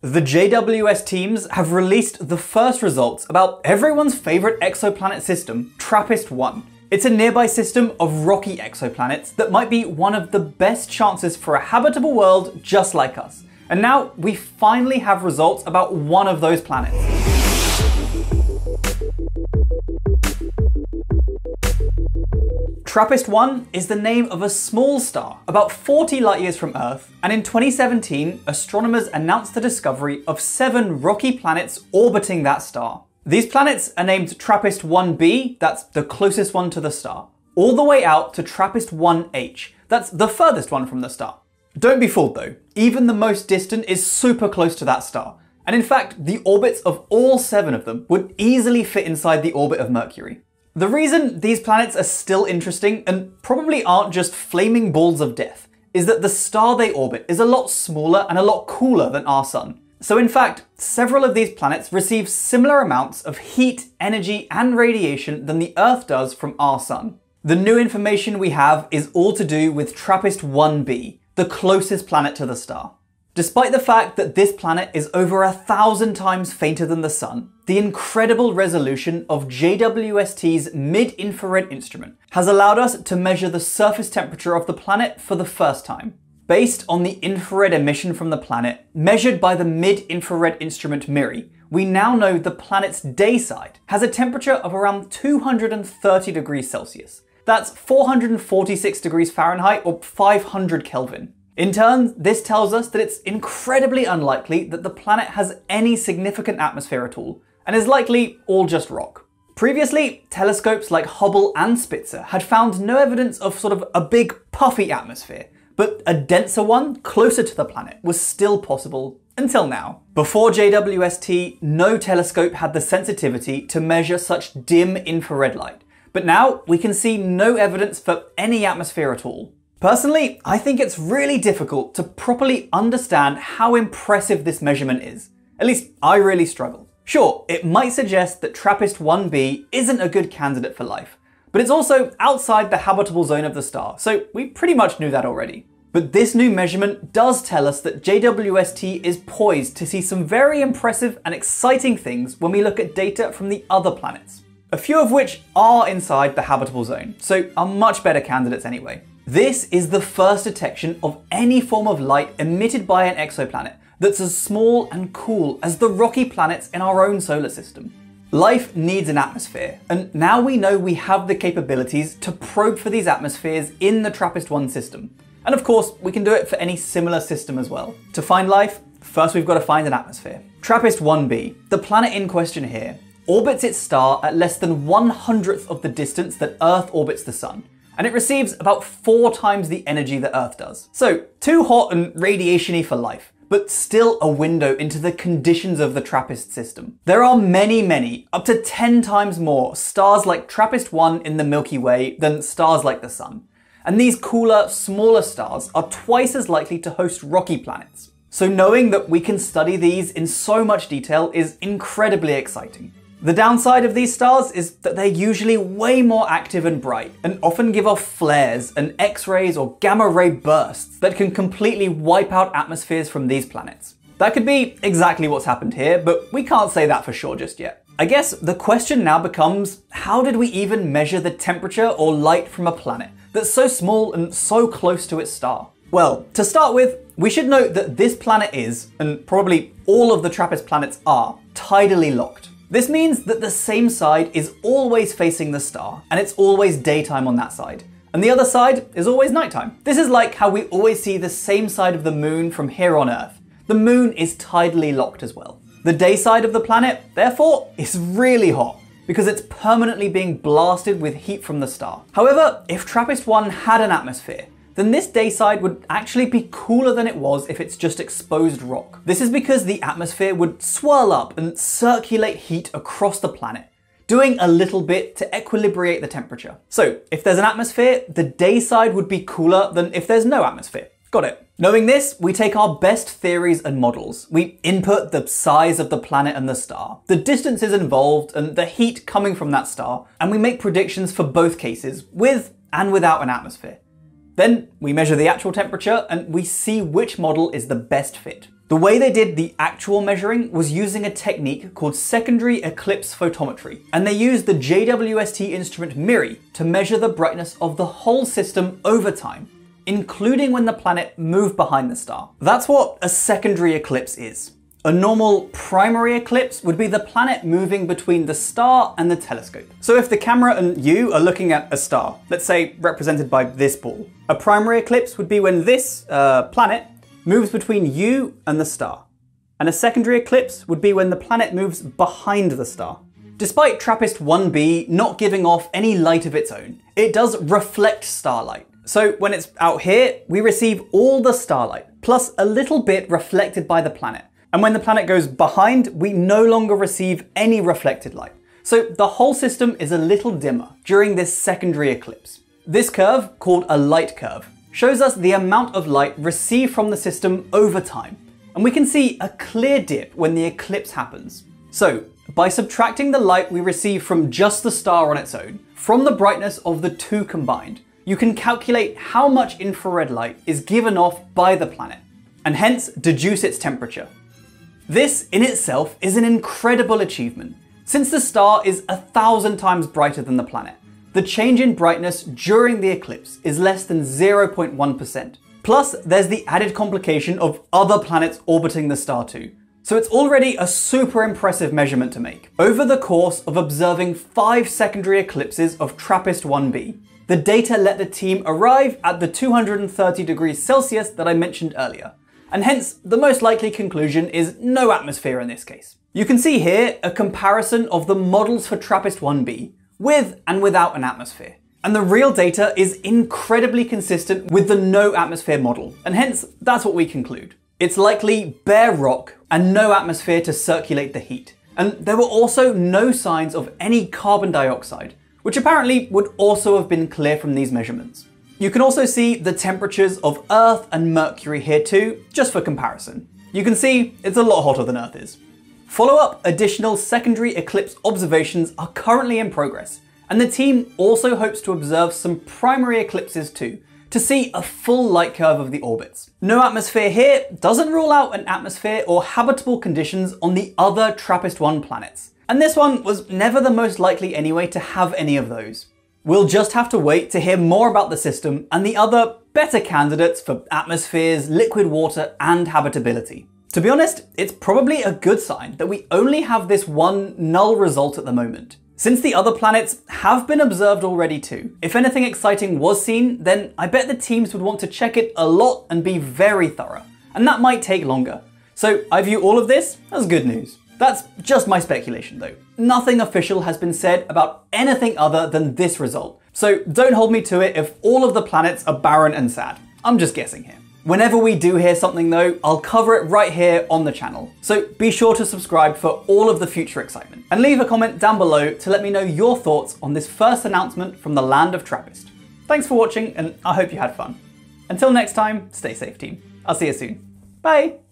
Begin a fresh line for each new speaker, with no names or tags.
The JWST teams have released the first results about everyone's favourite exoplanet system, TRAPPIST-1. It's a nearby system of rocky exoplanets that might be one of the best chances for a habitable world just like us. And now we finally have results about one of those planets. TRAPPIST-1 is the name of a small star about 40 light years from Earth, and in 2017, astronomers announced the discovery of seven rocky planets orbiting that star. These planets are named TRAPPIST-1b, that's the closest one to the star, all the way out to TRAPPIST-1h, that's the furthest one from the star. Don't be fooled though, even the most distant is super close to that star, and in fact, the orbits of all seven of them would easily fit inside the orbit of Mercury. The reason these planets are still interesting and probably aren't just flaming balls of death is that the star they orbit is a lot smaller and a lot cooler than our sun. So in fact, several of these planets receive similar amounts of heat, energy and radiation than the Earth does from our sun. The new information we have is all to do with TRAPPIST-1b, the closest planet to the star. Despite the fact that this planet is over a thousand times fainter than the Sun, the incredible resolution of JWST's mid-infrared instrument has allowed us to measure the surface temperature of the planet for the first time. Based on the infrared emission from the planet, measured by the mid-infrared instrument MIRI, we now know the planet's day side has a temperature of around 230 degrees Celsius. That's 446 degrees Fahrenheit or 500 Kelvin. In turn, this tells us that it's incredibly unlikely that the planet has any significant atmosphere at all, and is likely all just rock. Previously, telescopes like Hubble and Spitzer had found no evidence of sort of a big puffy atmosphere, but a denser one closer to the planet was still possible until now. Before JWST, no telescope had the sensitivity to measure such dim infrared light, but now we can see no evidence for any atmosphere at all. Personally, I think it's really difficult to properly understand how impressive this measurement is. At least I really struggle. Sure, it might suggest that TRAPPIST-1b isn't a good candidate for life, but it's also outside the habitable zone of the star, so we pretty much knew that already. But this new measurement does tell us that JWST is poised to see some very impressive and exciting things when we look at data from the other planets. A few of which are inside the habitable zone, so are much better candidates anyway. This is the first detection of any form of light emitted by an exoplanet that's as small and cool as the rocky planets in our own solar system. Life needs an atmosphere, and now we know we have the capabilities to probe for these atmospheres in the TRAPPIST-1 system. And of course, we can do it for any similar system as well. To find life, first we've got to find an atmosphere. TRAPPIST-1b, the planet in question here, orbits its star at less than one hundredth of the distance that Earth orbits the Sun, and it receives about four times the energy that Earth does. So, too hot and radiationy for life, but still a window into the conditions of the TRAPPIST system. There are many, many, up to 10 times more stars like TRAPPIST-1 in the Milky Way than stars like the Sun. And these cooler, smaller stars are twice as likely to host rocky planets. So knowing that we can study these in so much detail is incredibly exciting. The downside of these stars is that they're usually way more active and bright, and often give off flares and X-rays or gamma ray bursts that can completely wipe out atmospheres from these planets. That could be exactly what's happened here, but we can't say that for sure just yet. I guess the question now becomes, how did we even measure the temperature or light from a planet that's so small and so close to its star? Well, to start with, we should note that this planet is, and probably all of the TRAPPIST planets are, tidally locked. This means that the same side is always facing the star, and it's always daytime on that side. And the other side is always nighttime. This is like how we always see the same side of the moon from here on Earth. The moon is tidally locked as well. The day side of the planet, therefore, is really hot because it's permanently being blasted with heat from the star. However, if TRAPPIST-1 had an atmosphere, then this day side would actually be cooler than it was if it's just exposed rock. This is because the atmosphere would swirl up and circulate heat across the planet, doing a little bit to equilibrate the temperature. So if there's an atmosphere, the day side would be cooler than if there's no atmosphere. Got it. Knowing this, we take our best theories and models. We input the size of the planet and the star, the distances involved, and the heat coming from that star, and we make predictions for both cases, with and without an atmosphere. Then we measure the actual temperature and we see which model is the best fit. The way they did the actual measuring was using a technique called secondary eclipse photometry, and they used the JWST instrument MIRI to measure the brightness of the whole system over time, including when the planet moved behind the star. That's what a secondary eclipse is. A normal primary eclipse would be the planet moving between the star and the telescope. So if the camera and you are looking at a star, let's say represented by this ball, a primary eclipse would be when this uh, planet moves between you and the star. And a secondary eclipse would be when the planet moves behind the star. Despite TRAPPIST-1b not giving off any light of its own, it does reflect starlight. So when it's out here, we receive all the starlight, plus a little bit reflected by the planet. And when the planet goes behind, we no longer receive any reflected light. So the whole system is a little dimmer during this secondary eclipse. This curve, called a light curve, shows us the amount of light received from the system over time, and we can see a clear dip when the eclipse happens. So, by subtracting the light we receive from just the star on its own, from the brightness of the two combined, you can calculate how much infrared light is given off by the planet, and hence deduce its temperature. This in itself is an incredible achievement, since the star is a thousand times brighter than the planet the change in brightness during the eclipse is less than 0.1%. Plus, there's the added complication of other planets orbiting the star too. So it's already a super impressive measurement to make. Over the course of observing five secondary eclipses of TRAPPIST-1b, the data let the team arrive at the 230 degrees Celsius that I mentioned earlier. And hence, the most likely conclusion is no atmosphere in this case. You can see here a comparison of the models for TRAPPIST-1b with and without an atmosphere. And the real data is incredibly consistent with the no atmosphere model, and hence that's what we conclude. It's likely bare rock and no atmosphere to circulate the heat. And there were also no signs of any carbon dioxide, which apparently would also have been clear from these measurements. You can also see the temperatures of Earth and Mercury here too, just for comparison. You can see it's a lot hotter than Earth is. Follow-up additional secondary eclipse observations are currently in progress, and the team also hopes to observe some primary eclipses too, to see a full light curve of the orbits. No atmosphere here doesn't rule out an atmosphere or habitable conditions on the other TRAPPIST-1 planets. And this one was never the most likely anyway to have any of those. We'll just have to wait to hear more about the system and the other better candidates for atmospheres, liquid water, and habitability. To be honest, it's probably a good sign that we only have this one null result at the moment. Since the other planets have been observed already too, if anything exciting was seen, then I bet the teams would want to check it a lot and be very thorough. And that might take longer. So I view all of this as good news. That's just my speculation though. Nothing official has been said about anything other than this result. So don't hold me to it if all of the planets are barren and sad. I'm just guessing here. Whenever we do hear something though, I'll cover it right here on the channel. So be sure to subscribe for all of the future excitement. And leave a comment down below to let me know your thoughts on this first announcement from the land of Trappist. Thanks for watching and I hope you had fun. Until next time, stay safe team. I'll see you soon. Bye!